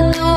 no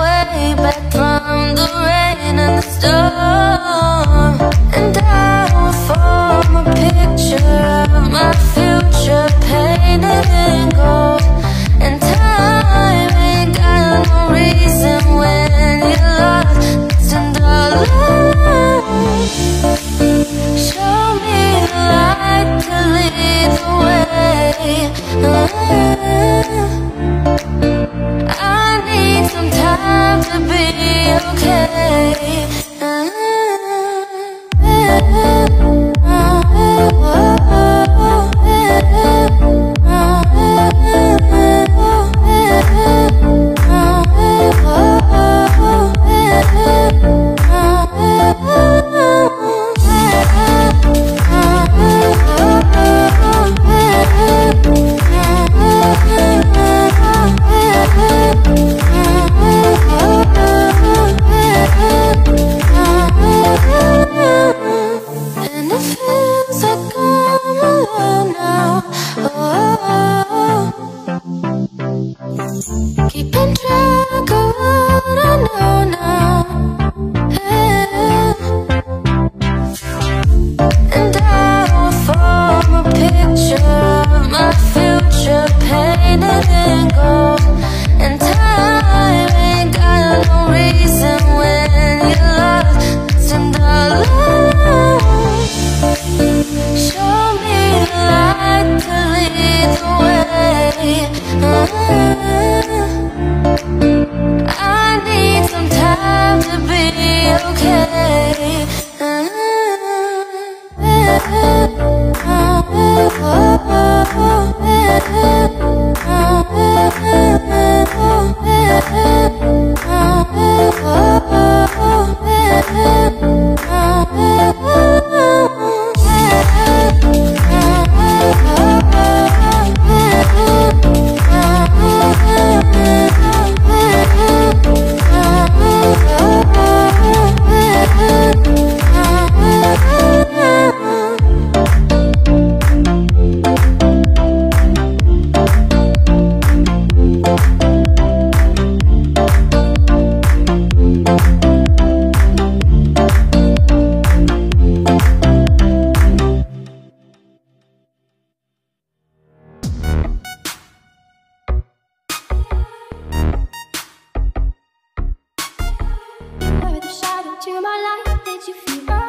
my light. Did you feel her?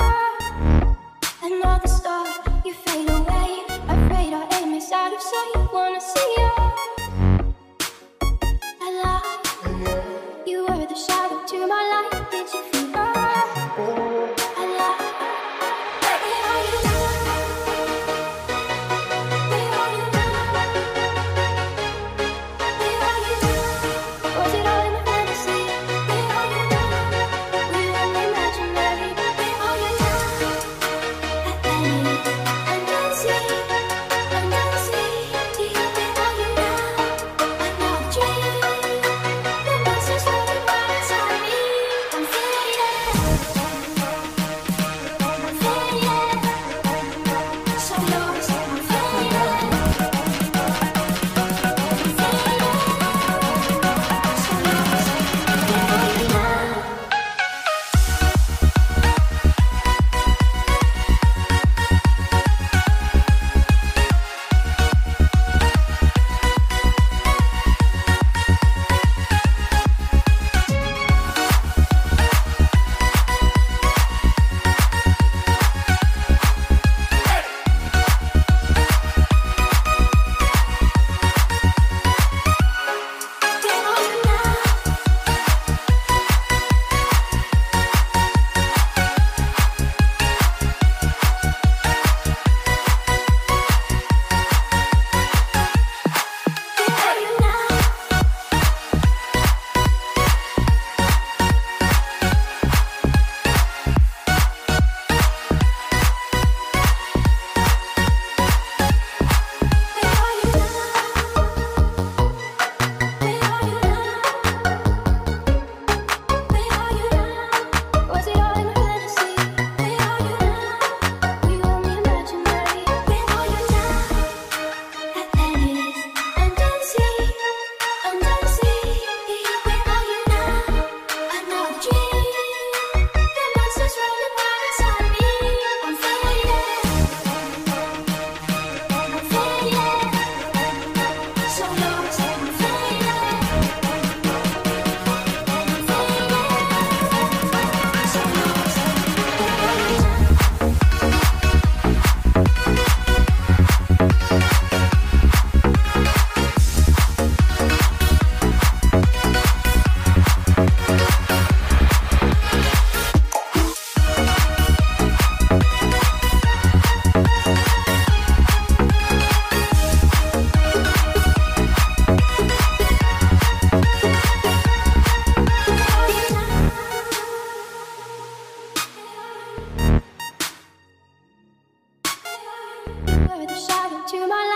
were the shadow to my life.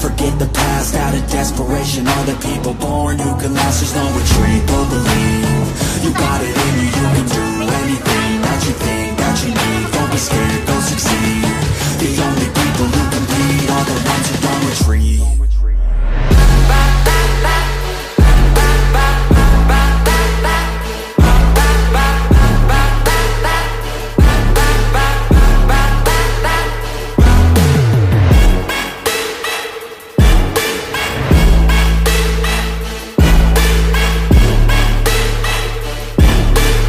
Forget the past. Out of desperation All the people born who can last There's no retreat, but believe. You got it in you, you can do anything That you think, that you need. Don't be scared, go succeed. The only people